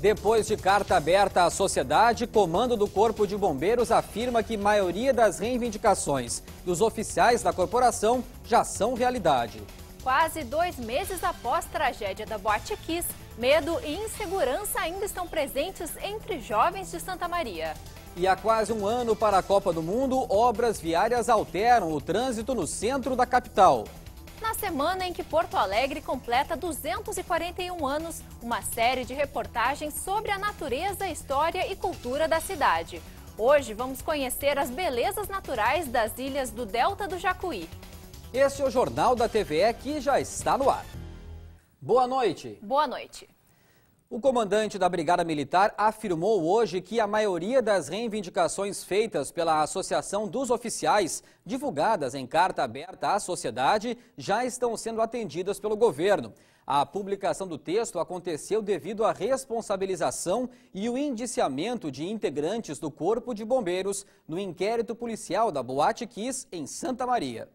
Depois de carta aberta à sociedade, comando do Corpo de Bombeiros afirma que maioria das reivindicações dos oficiais da corporação já são realidade. Quase dois meses após a tragédia da Boate Kiss, medo e insegurança ainda estão presentes entre jovens de Santa Maria. E há quase um ano para a Copa do Mundo, obras viárias alteram o trânsito no centro da capital. Na semana em que Porto Alegre completa 241 anos, uma série de reportagens sobre a natureza, história e cultura da cidade. Hoje vamos conhecer as belezas naturais das ilhas do Delta do Jacuí. Este é o Jornal da TVE que já está no ar. Boa noite. Boa noite. O comandante da Brigada Militar afirmou hoje que a maioria das reivindicações feitas pela Associação dos Oficiais, divulgadas em carta aberta à sociedade, já estão sendo atendidas pelo governo. A publicação do texto aconteceu devido à responsabilização e o indiciamento de integrantes do Corpo de Bombeiros no inquérito policial da Boate Kiss, em Santa Maria.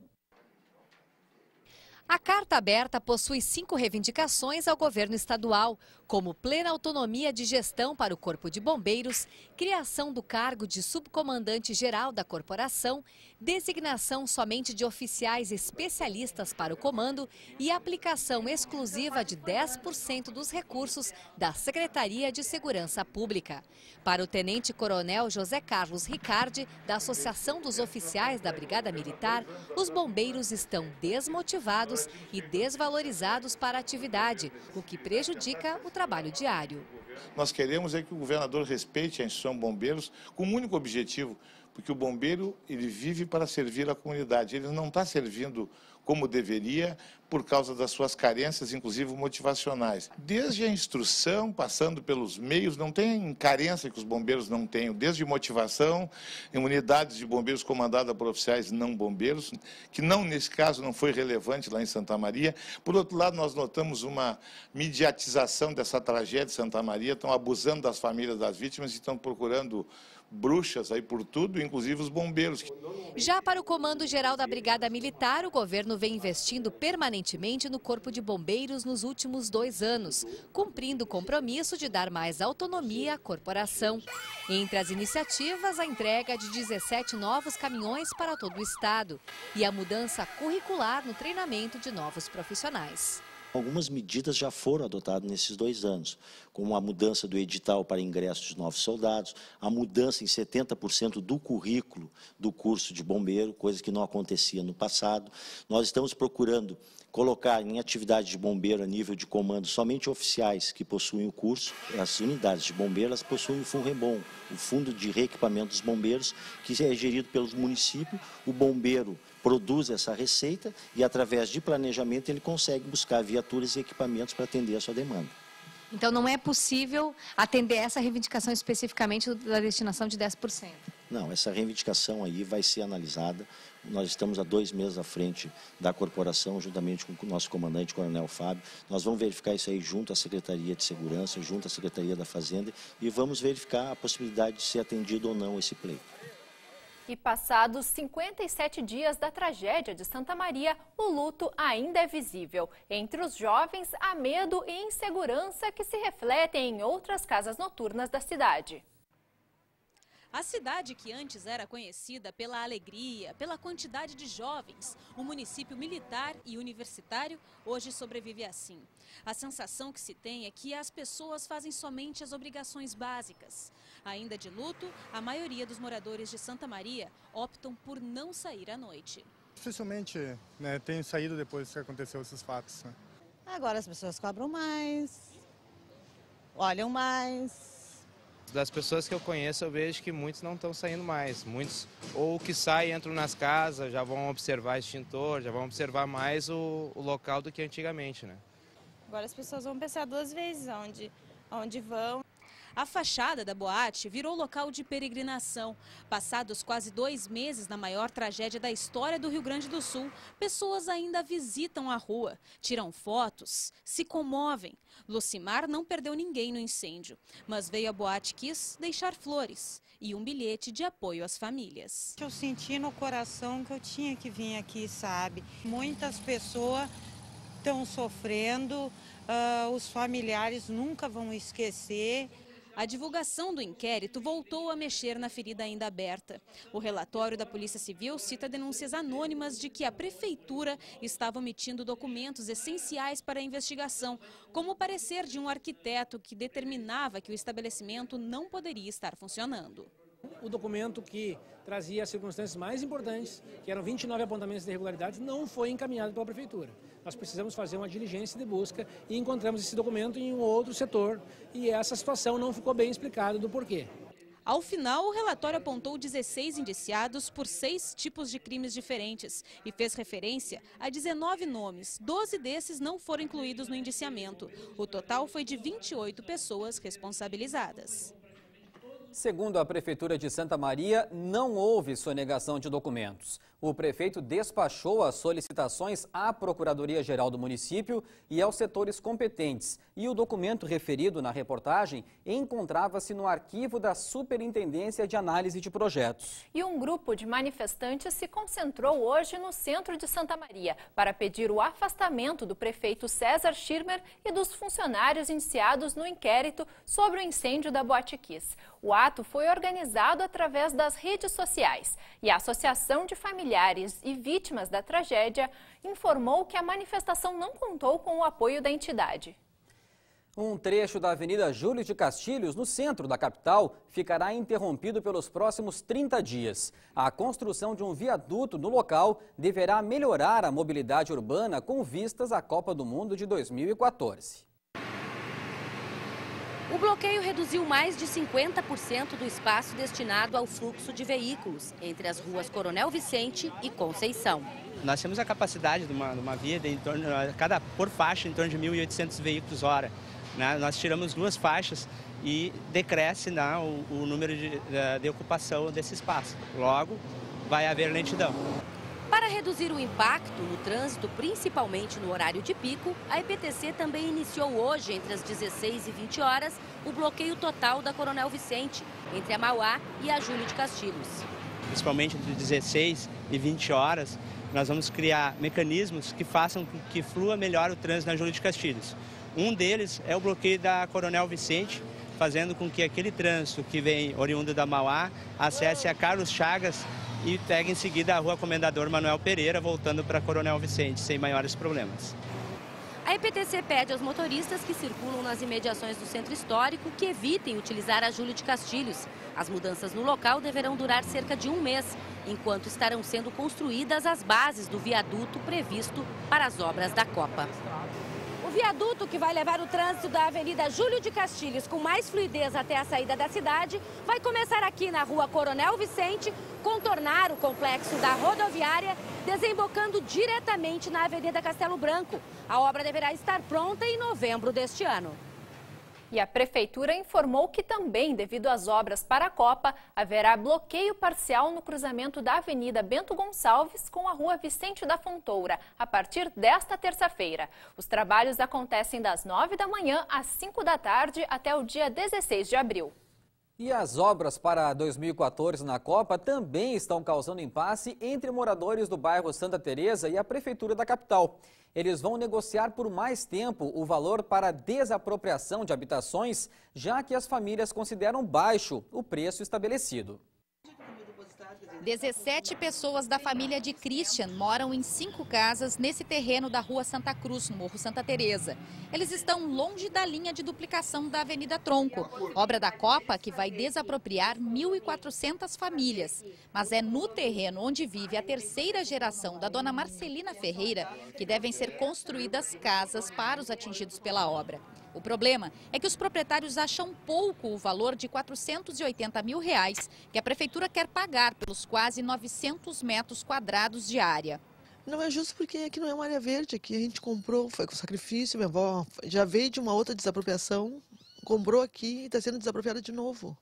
A carta aberta possui cinco reivindicações ao governo estadual, como plena autonomia de gestão para o Corpo de Bombeiros, criação do cargo de subcomandante-geral da corporação, designação somente de oficiais especialistas para o comando e aplicação exclusiva de 10% dos recursos da Secretaria de Segurança Pública. Para o tenente-coronel José Carlos Ricardi, da Associação dos Oficiais da Brigada Militar, os bombeiros estão desmotivados e desvalorizados para a atividade, o que prejudica o trabalho diário. Nós queremos é que o governador respeite a instituição Bombeiros com um único objetivo, porque o bombeiro ele vive para servir a comunidade, ele não está servindo como deveria por causa das suas carências, inclusive motivacionais. Desde a instrução, passando pelos meios, não tem carência que os bombeiros não tenham, desde motivação, em unidades de bombeiros comandadas por oficiais não bombeiros, que não, nesse caso, não foi relevante lá em Santa Maria. Por outro lado, nós notamos uma mediatização dessa tragédia de Santa Maria, estão abusando das famílias das vítimas e estão procurando bruxas aí por tudo, inclusive os bombeiros. Já para o Comando Geral da Brigada Militar, o governo vem investindo permanentemente no Corpo de Bombeiros nos últimos dois anos, cumprindo o compromisso de dar mais autonomia à corporação. Entre as iniciativas, a entrega de 17 novos caminhões para todo o estado e a mudança curricular no treinamento de novos profissionais. Algumas medidas já foram adotadas nesses dois anos, como a mudança do edital para ingresso de novos soldados, a mudança em 70% do currículo do curso de bombeiro, coisa que não acontecia no passado. Nós estamos procurando colocar em atividade de bombeiro a nível de comando somente oficiais que possuem o curso. As unidades de bombeiro elas possuem o FUNREBOM, o Fundo de Reequipamento dos Bombeiros, que é gerido pelos municípios. O bombeiro produz essa receita e, através de planejamento, ele consegue buscar viaturas e equipamentos para atender a sua demanda. Então, não é possível atender essa reivindicação especificamente da destinação de 10%? Não, essa reivindicação aí vai ser analisada. Nós estamos há dois meses à frente da corporação, juntamente com o nosso comandante, Coronel Fábio. Nós vamos verificar isso aí junto à Secretaria de Segurança, junto à Secretaria da Fazenda e vamos verificar a possibilidade de ser atendido ou não esse pleito. E passados 57 dias da tragédia de Santa Maria, o luto ainda é visível. Entre os jovens, há medo e insegurança que se refletem em outras casas noturnas da cidade. A cidade que antes era conhecida pela alegria, pela quantidade de jovens, o município militar e universitário, hoje sobrevive assim. A sensação que se tem é que as pessoas fazem somente as obrigações básicas. Ainda de luto, a maioria dos moradores de Santa Maria optam por não sair à noite. Dificilmente né, tenho saído depois que aconteceu esses fatos. Né? Agora as pessoas cobram mais, olham mais, das pessoas que eu conheço, eu vejo que muitos não estão saindo mais. Muitos, ou que saem, entram nas casas, já vão observar extintor, já vão observar mais o, o local do que antigamente, né? Agora as pessoas vão pensar duas vezes onde, onde vão. A fachada da boate virou local de peregrinação. Passados quase dois meses na maior tragédia da história do Rio Grande do Sul, pessoas ainda visitam a rua, tiram fotos, se comovem. Lucimar não perdeu ninguém no incêndio, mas veio a boate quis deixar flores e um bilhete de apoio às famílias. Eu senti no coração que eu tinha que vir aqui, sabe? Muitas pessoas estão sofrendo, uh, os familiares nunca vão esquecer. A divulgação do inquérito voltou a mexer na ferida ainda aberta. O relatório da Polícia Civil cita denúncias anônimas de que a prefeitura estava omitindo documentos essenciais para a investigação, como o parecer de um arquiteto que determinava que o estabelecimento não poderia estar funcionando. O documento que trazia as circunstâncias mais importantes, que eram 29 apontamentos de irregularidades, não foi encaminhado pela prefeitura nós precisamos fazer uma diligência de busca e encontramos esse documento em um outro setor e essa situação não ficou bem explicada do porquê. Ao final, o relatório apontou 16 indiciados por seis tipos de crimes diferentes e fez referência a 19 nomes. 12 desses não foram incluídos no indiciamento. O total foi de 28 pessoas responsabilizadas. Segundo a Prefeitura de Santa Maria, não houve sonegação de documentos o prefeito despachou as solicitações à Procuradoria-Geral do município e aos setores competentes. E o documento referido na reportagem encontrava-se no arquivo da Superintendência de Análise de Projetos. E um grupo de manifestantes se concentrou hoje no centro de Santa Maria para pedir o afastamento do prefeito César Schirmer e dos funcionários iniciados no inquérito sobre o incêndio da Boate Kiss. O ato foi organizado através das redes sociais e a Associação de Familiares familiares e vítimas da tragédia, informou que a manifestação não contou com o apoio da entidade. Um trecho da Avenida Júlio de Castilhos, no centro da capital, ficará interrompido pelos próximos 30 dias. A construção de um viaduto no local deverá melhorar a mobilidade urbana com vistas à Copa do Mundo de 2014. O bloqueio reduziu mais de 50% do espaço destinado ao fluxo de veículos entre as ruas Coronel Vicente e Conceição. Nós temos a capacidade de uma, de uma via de em torno, cada por faixa em torno de 1.800 veículos hora. Né? Nós tiramos duas faixas e decresce né, o, o, número de, de ocupação desse espaço. Logo, vai haver lentidão. Para reduzir o impacto no trânsito, principalmente no horário de pico, a EPTC também iniciou hoje, entre as 16 e 20 horas, o bloqueio total da Coronel Vicente, entre a Mauá e a Júlio de Castilhos. Principalmente entre 16 e 20 horas, nós vamos criar mecanismos que façam que flua melhor o trânsito na Júlio de Castilhos. Um deles é o bloqueio da Coronel Vicente, fazendo com que aquele trânsito que vem oriundo da Mauá acesse a Carlos Chagas e pega em seguida a rua Comendador Manuel Pereira, voltando para Coronel Vicente, sem maiores problemas. A EPTC pede aos motoristas que circulam nas imediações do centro histórico que evitem utilizar a Júlio de Castilhos. As mudanças no local deverão durar cerca de um mês, enquanto estarão sendo construídas as bases do viaduto previsto para as obras da Copa viaduto que vai levar o trânsito da Avenida Júlio de Castilhos com mais fluidez até a saída da cidade vai começar aqui na rua Coronel Vicente, contornar o complexo da rodoviária, desembocando diretamente na Avenida Castelo Branco. A obra deverá estar pronta em novembro deste ano. E a Prefeitura informou que também, devido às obras para a Copa, haverá bloqueio parcial no cruzamento da Avenida Bento Gonçalves com a Rua Vicente da Fontoura, a partir desta terça-feira. Os trabalhos acontecem das 9 da manhã às 5 da tarde até o dia 16 de abril. E as obras para 2014 na Copa também estão causando impasse entre moradores do bairro Santa Teresa e a Prefeitura da capital eles vão negociar por mais tempo o valor para desapropriação de habitações, já que as famílias consideram baixo o preço estabelecido. 17 pessoas da família de Christian moram em cinco casas nesse terreno da rua Santa Cruz, no Morro Santa Teresa. Eles estão longe da linha de duplicação da Avenida Tronco, obra da Copa que vai desapropriar 1.400 famílias. Mas é no terreno onde vive a terceira geração da dona Marcelina Ferreira que devem ser construídas casas para os atingidos pela obra. O problema é que os proprietários acham pouco o valor de 480 mil reais que a prefeitura quer pagar pelos quase 900 metros quadrados de área. Não é justo porque aqui não é uma área verde, aqui a gente comprou, foi com sacrifício, minha avó já veio de uma outra desapropriação, comprou aqui e está sendo desapropriada de novo.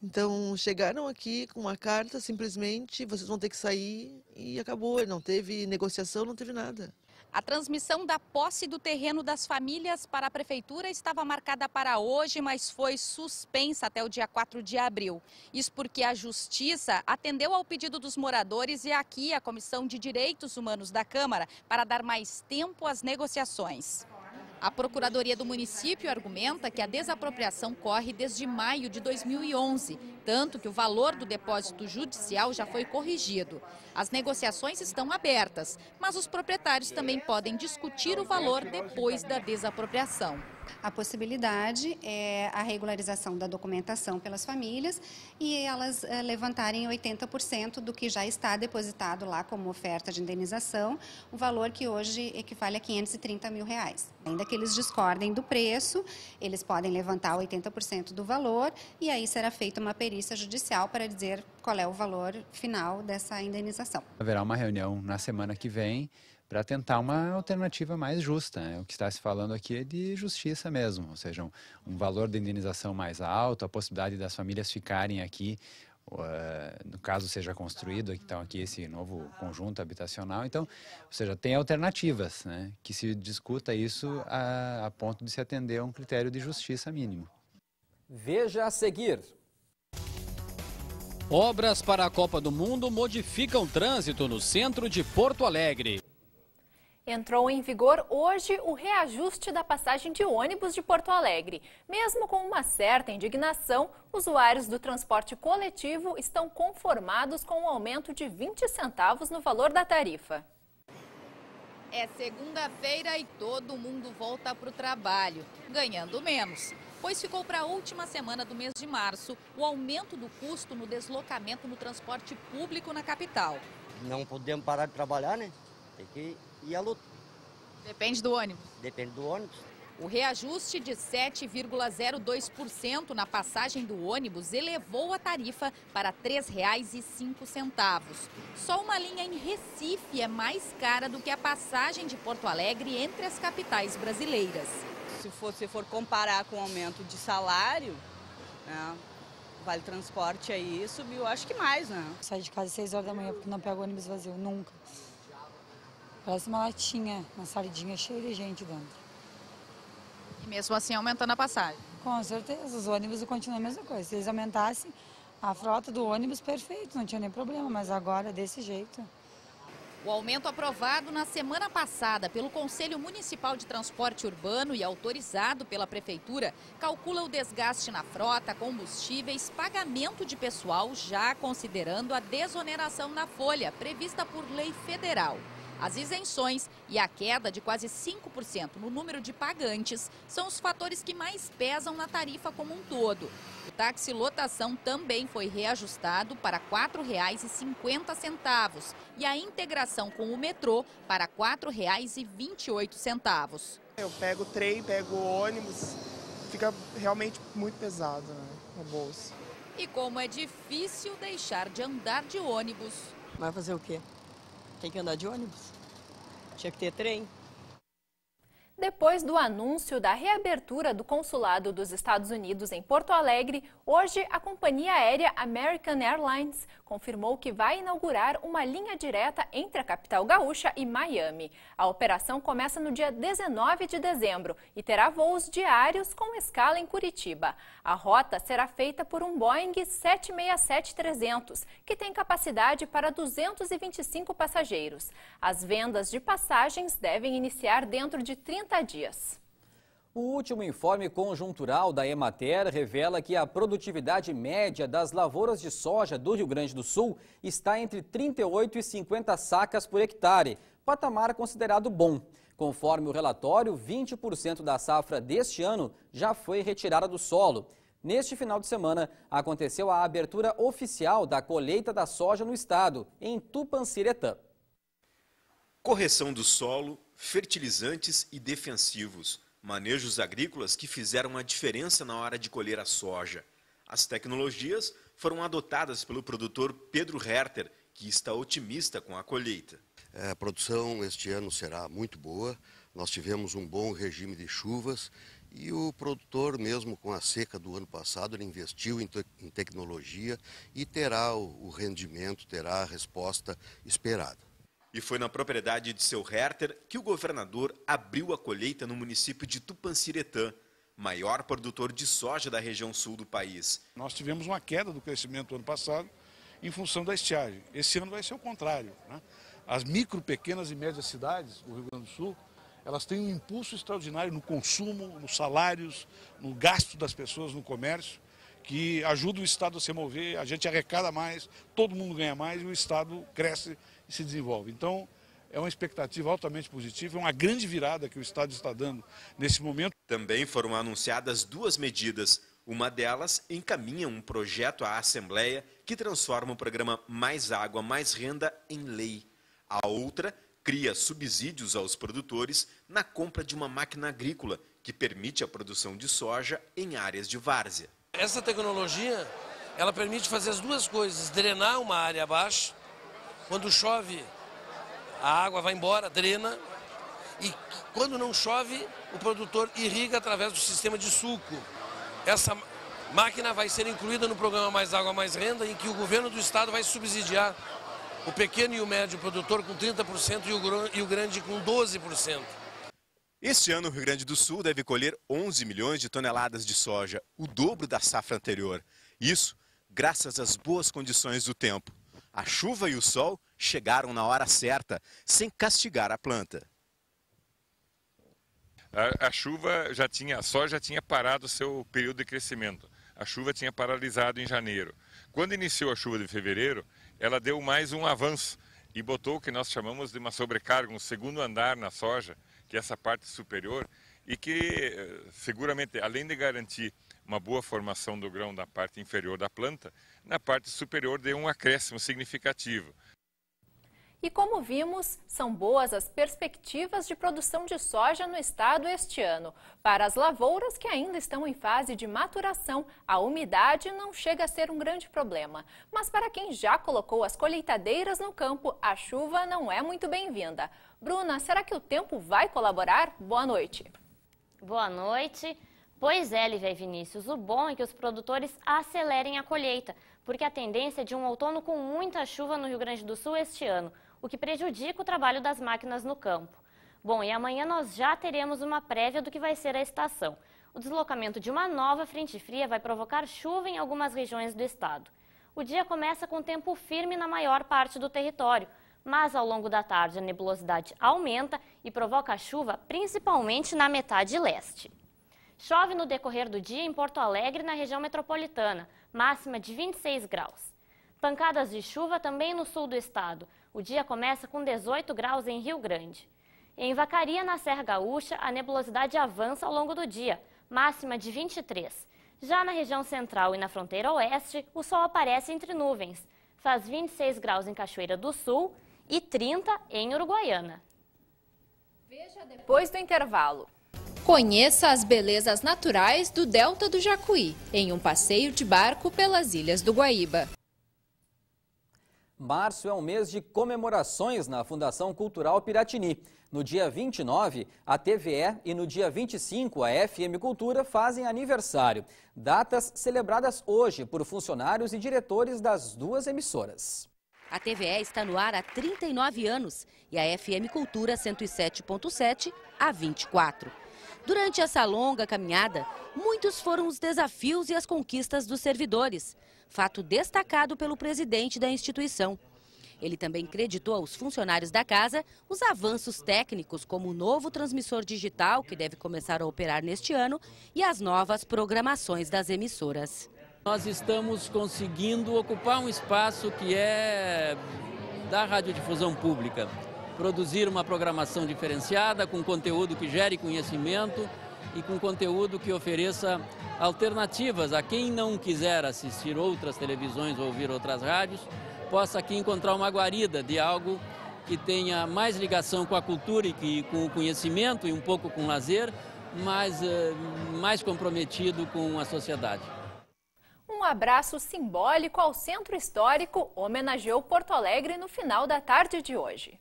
Então, chegaram aqui com uma carta, simplesmente, vocês vão ter que sair e acabou. Não teve negociação, não teve nada. A transmissão da posse do terreno das famílias para a prefeitura estava marcada para hoje, mas foi suspensa até o dia 4 de abril. Isso porque a justiça atendeu ao pedido dos moradores e aqui a Comissão de Direitos Humanos da Câmara para dar mais tempo às negociações. A Procuradoria do município argumenta que a desapropriação corre desde maio de 2011, tanto que o valor do depósito judicial já foi corrigido. As negociações estão abertas, mas os proprietários também podem discutir o valor depois da desapropriação. A possibilidade é a regularização da documentação pelas famílias e elas é, levantarem 80% do que já está depositado lá como oferta de indenização, o valor que hoje equivale a 530 mil reais. Ainda que eles discordem do preço, eles podem levantar 80% do valor e aí será feita uma perícia judicial para dizer qual é o valor final dessa indenização. Haverá uma reunião na semana que vem para tentar uma alternativa mais justa. Né? O que está se falando aqui é de justiça mesmo, ou seja, um, um valor de indenização mais alto, a possibilidade das famílias ficarem aqui, uh, no caso seja construído então aqui esse novo conjunto habitacional. Então, ou seja, tem alternativas, né? que se discuta isso a, a ponto de se atender a um critério de justiça mínimo. Veja a seguir. Obras para a Copa do Mundo modificam trânsito no centro de Porto Alegre. Entrou em vigor hoje o reajuste da passagem de ônibus de Porto Alegre. Mesmo com uma certa indignação, usuários do transporte coletivo estão conformados com um aumento de 20 centavos no valor da tarifa. É segunda-feira e todo mundo volta para o trabalho, ganhando menos. Pois ficou para a última semana do mês de março o aumento do custo no deslocamento no transporte público na capital. Não podemos parar de trabalhar, né? Tem que à luta. Depende do ônibus. Depende do ônibus. O reajuste de 7,02% na passagem do ônibus elevou a tarifa para R$ 3,05. Só uma linha em Recife é mais cara do que a passagem de Porto Alegre entre as capitais brasileiras. Se for, se for comparar com o aumento de salário, né, vale transporte aí subiu, acho que mais, né? Sai de casa às 6 horas da manhã porque não pega ônibus vazio, nunca. Parece uma latinha, uma sardinha cheia de gente dentro. E mesmo assim aumentando a passagem? Com certeza, os ônibus continuam a mesma coisa. Se eles aumentassem a frota do ônibus, perfeito, não tinha nem problema, mas agora desse jeito. O aumento aprovado na semana passada pelo Conselho Municipal de Transporte Urbano e autorizado pela Prefeitura calcula o desgaste na frota, combustíveis, pagamento de pessoal, já considerando a desoneração na folha prevista por lei federal. As isenções e a queda de quase 5% no número de pagantes são os fatores que mais pesam na tarifa como um todo. O táxi lotação também foi reajustado para R$ 4,50 e a integração com o metrô para R$ 4,28. Eu pego o trem, pego o ônibus, fica realmente muito pesado né, no bolso. E como é difícil deixar de andar de ônibus. Vai fazer o quê? Tem que andar de ônibus. Tinha que ter trem. Depois do anúncio da reabertura do consulado dos Estados Unidos em Porto Alegre, hoje a companhia aérea American Airlines confirmou que vai inaugurar uma linha direta entre a capital gaúcha e Miami. A operação começa no dia 19 de dezembro e terá voos diários com escala em Curitiba. A rota será feita por um Boeing 767-300, que tem capacidade para 225 passageiros. As vendas de passagens devem iniciar dentro de 30 dias. O último informe conjuntural da Emater revela que a produtividade média das lavouras de soja do Rio Grande do Sul está entre 38 e 50 sacas por hectare, patamar considerado bom. Conforme o relatório, 20% da safra deste ano já foi retirada do solo. Neste final de semana, aconteceu a abertura oficial da colheita da soja no estado, em Tupanciretã. Correção do solo, fertilizantes e defensivos manejos agrícolas que fizeram a diferença na hora de colher a soja. As tecnologias foram adotadas pelo produtor Pedro Herter, que está otimista com a colheita. É, a produção este ano será muito boa. Nós tivemos um bom regime de chuvas e o produtor, mesmo com a seca do ano passado, ele investiu em, te em tecnologia e terá o, o rendimento, terá a resposta esperada. E foi na propriedade de seu Herter que o governador abriu a colheita no município de Tupanciretã, maior produtor de soja da região sul do país. Nós tivemos uma queda do crescimento ano passado em função da estiagem. Esse ano vai ser o contrário. Né? As micro, pequenas e médias cidades do Rio Grande do Sul, elas têm um impulso extraordinário no consumo, nos salários, no gasto das pessoas no comércio, que ajuda o Estado a se mover, a gente arrecada mais, todo mundo ganha mais e o Estado cresce e se desenvolve. Então, é uma expectativa altamente positiva, é uma grande virada que o Estado está dando nesse momento. Também foram anunciadas duas medidas. Uma delas encaminha um projeto à Assembleia que transforma o programa Mais Água, Mais Renda em lei. A outra cria subsídios aos produtores na compra de uma máquina agrícola que permite a produção de soja em áreas de várzea. Essa tecnologia, ela permite fazer as duas coisas, drenar uma área abaixo, quando chove, a água vai embora, drena, e quando não chove, o produtor irriga através do sistema de suco. Essa máquina vai ser incluída no programa Mais Água Mais Renda, em que o governo do estado vai subsidiar o pequeno e o médio produtor com 30% e o grande com 12%. Este ano, o Rio Grande do Sul deve colher 11 milhões de toneladas de soja, o dobro da safra anterior. Isso graças às boas condições do tempo. A chuva e o sol chegaram na hora certa, sem castigar a planta. A, a, chuva já tinha, a soja tinha parado o seu período de crescimento. A chuva tinha paralisado em janeiro. Quando iniciou a chuva de fevereiro, ela deu mais um avanço e botou o que nós chamamos de uma sobrecarga, um segundo andar na soja, que é essa parte superior, e que eh, seguramente, além de garantir uma boa formação do grão da parte inferior da planta, na parte superior deu um acréscimo significativo. E como vimos, são boas as perspectivas de produção de soja no estado este ano. Para as lavouras que ainda estão em fase de maturação, a umidade não chega a ser um grande problema. Mas para quem já colocou as colheitadeiras no campo, a chuva não é muito bem-vinda. Bruna, será que o tempo vai colaborar? Boa noite. Boa noite. Pois é, Lívia e Vinícius, o bom é que os produtores acelerem a colheita, porque a tendência é de um outono com muita chuva no Rio Grande do Sul este ano o que prejudica o trabalho das máquinas no campo. Bom, e amanhã nós já teremos uma prévia do que vai ser a estação. O deslocamento de uma nova frente fria vai provocar chuva em algumas regiões do estado. O dia começa com tempo firme na maior parte do território, mas ao longo da tarde a nebulosidade aumenta e provoca chuva principalmente na metade leste. Chove no decorrer do dia em Porto Alegre, na região metropolitana, máxima de 26 graus. Pancadas de chuva também no sul do estado, o dia começa com 18 graus em Rio Grande. Em Vacaria, na Serra Gaúcha, a nebulosidade avança ao longo do dia, máxima de 23. Já na região central e na fronteira oeste, o sol aparece entre nuvens. Faz 26 graus em Cachoeira do Sul e 30 em Uruguaiana. Veja depois do intervalo. Conheça as belezas naturais do Delta do Jacuí, em um passeio de barco pelas ilhas do Guaíba. Março é um mês de comemorações na Fundação Cultural Piratini. No dia 29, a TVE e no dia 25, a FM Cultura fazem aniversário. Datas celebradas hoje por funcionários e diretores das duas emissoras. A TVE está no ar há 39 anos e a FM Cultura 107.7 há 24. Durante essa longa caminhada, muitos foram os desafios e as conquistas dos servidores fato destacado pelo presidente da instituição. Ele também creditou aos funcionários da casa os avanços técnicos, como o novo transmissor digital, que deve começar a operar neste ano, e as novas programações das emissoras. Nós estamos conseguindo ocupar um espaço que é da radiodifusão pública. Produzir uma programação diferenciada, com conteúdo que gere conhecimento e com conteúdo que ofereça alternativas a quem não quiser assistir outras televisões ou ouvir outras rádios, possa aqui encontrar uma guarida de algo que tenha mais ligação com a cultura e que, com o conhecimento e um pouco com o lazer, mas uh, mais comprometido com a sociedade. Um abraço simbólico ao Centro Histórico homenageou Porto Alegre no final da tarde de hoje.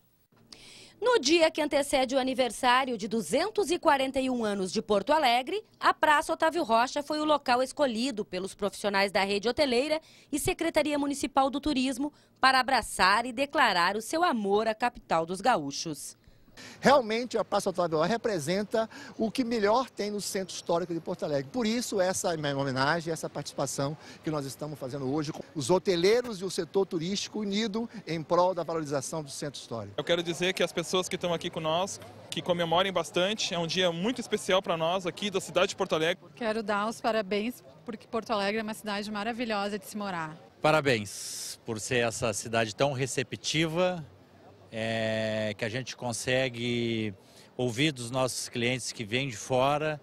No dia que antecede o aniversário de 241 anos de Porto Alegre, a Praça Otávio Rocha foi o local escolhido pelos profissionais da rede hoteleira e Secretaria Municipal do Turismo para abraçar e declarar o seu amor à capital dos gaúchos. Realmente a Praça Otávio representa o que melhor tem no Centro Histórico de Porto Alegre. Por isso essa homenagem, essa participação que nós estamos fazendo hoje. os hoteleiros e o setor turístico unido em prol da valorização do centro histórico. Eu quero dizer que as pessoas que estão aqui conosco, que comemorem bastante, é um dia muito especial para nós aqui da cidade de Porto Alegre. Quero dar os parabéns porque Porto Alegre é uma cidade maravilhosa de se morar. Parabéns por ser essa cidade tão receptiva, é, que a gente consegue ouvir dos nossos clientes que vêm de fora,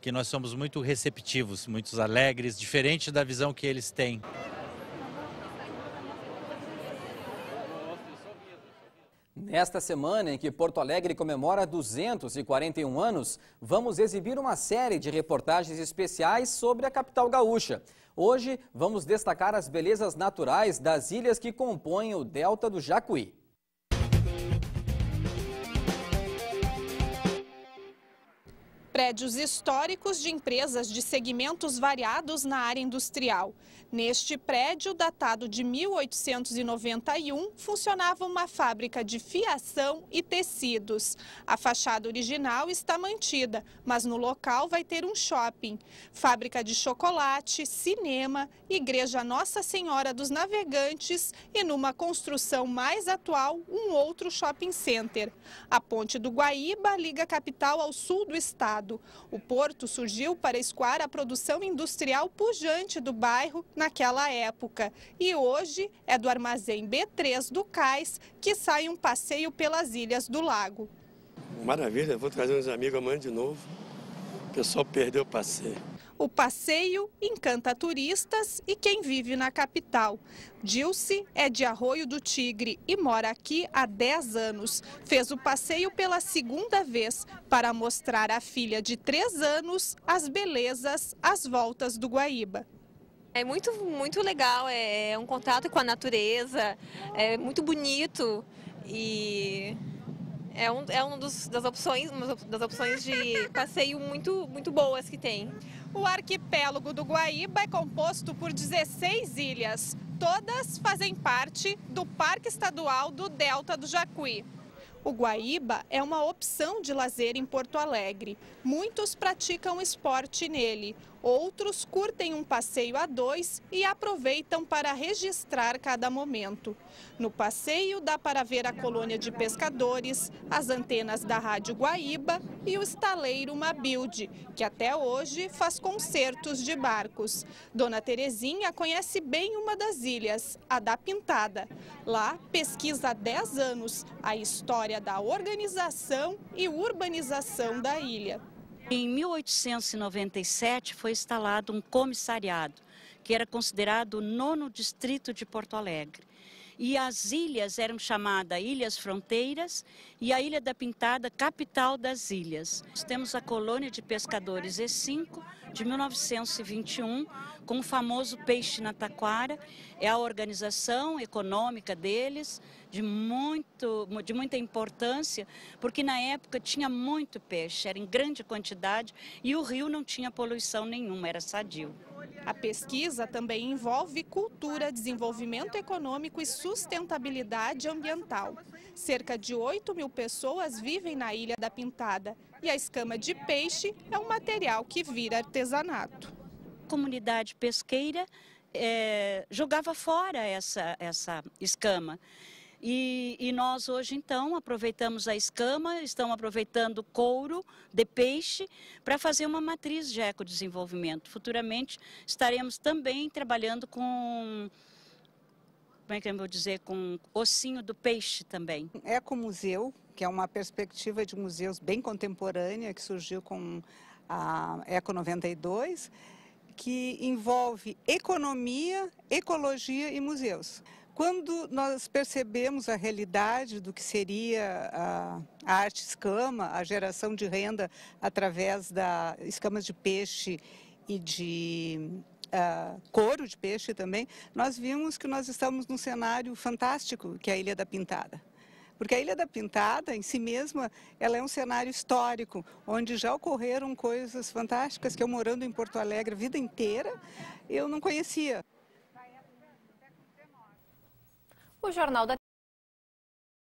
que nós somos muito receptivos, muito alegres, diferente da visão que eles têm. Nesta semana em que Porto Alegre comemora 241 anos, vamos exibir uma série de reportagens especiais sobre a capital gaúcha. Hoje vamos destacar as belezas naturais das ilhas que compõem o delta do Jacuí. Prédios históricos de empresas de segmentos variados na área industrial. Neste prédio, datado de 1891, funcionava uma fábrica de fiação e tecidos. A fachada original está mantida, mas no local vai ter um shopping, fábrica de chocolate, cinema, igreja Nossa Senhora dos Navegantes e, numa construção mais atual, um outro shopping center. A Ponte do Guaíba liga a capital ao sul do estado. O porto surgiu para escoar a produção industrial pujante do bairro naquela época. E hoje é do armazém B3 do Cais que sai um passeio pelas ilhas do lago. Maravilha, vou trazer uns amigos amanhã de novo. O pessoal perdeu o passeio. O passeio encanta turistas e quem vive na capital. Dilce é de Arroio do Tigre e mora aqui há 10 anos. Fez o passeio pela segunda vez para mostrar à filha de 3 anos as belezas às voltas do Guaíba. É muito, muito legal, é um contato com a natureza, é muito bonito e é um, é um dos, das opções, das opções de passeio muito, muito boas que tem. O arquipélago do Guaíba é composto por 16 ilhas. Todas fazem parte do Parque Estadual do Delta do Jacuí. O Guaíba é uma opção de lazer em Porto Alegre. Muitos praticam esporte nele. Outros curtem um passeio a dois e aproveitam para registrar cada momento. No passeio dá para ver a colônia de pescadores, as antenas da Rádio Guaíba e o estaleiro Mabilde, que até hoje faz concertos de barcos. Dona Terezinha conhece bem uma das ilhas, a da Pintada. Lá pesquisa há 10 anos a história da organização e urbanização da ilha. Em 1897 foi instalado um comissariado, que era considerado o nono distrito de Porto Alegre. E as ilhas eram chamadas Ilhas Fronteiras e a Ilha da Pintada, capital das ilhas. Nós temos a colônia de pescadores E5, de 1921, com o famoso peixe na taquara. É a organização econômica deles, de, muito, de muita importância, porque na época tinha muito peixe, era em grande quantidade e o rio não tinha poluição nenhuma, era sadio. A pesquisa também envolve cultura, desenvolvimento econômico e sustentabilidade ambiental. Cerca de 8 mil pessoas vivem na Ilha da Pintada e a escama de peixe é um material que vira artesanato. A comunidade pesqueira é, jogava fora essa, essa escama. E, e, nós hoje então aproveitamos a escama, estamos aproveitando couro de peixe para fazer uma matriz de ecodesenvolvimento. Futuramente estaremos também trabalhando com como é que eu vou dizer, com ossinho do peixe também. Ecomuseu, que é uma perspectiva de museus bem contemporânea que surgiu com a Eco 92, que envolve economia, ecologia e museus. Quando nós percebemos a realidade do que seria a, a arte escama, a geração de renda através da escamas de peixe e de uh, couro de peixe também, nós vimos que nós estamos num cenário fantástico, que é a Ilha da Pintada. Porque a Ilha da Pintada, em si mesma, ela é um cenário histórico, onde já ocorreram coisas fantásticas que eu morando em Porto Alegre a vida inteira, eu não conhecia. O Jornal da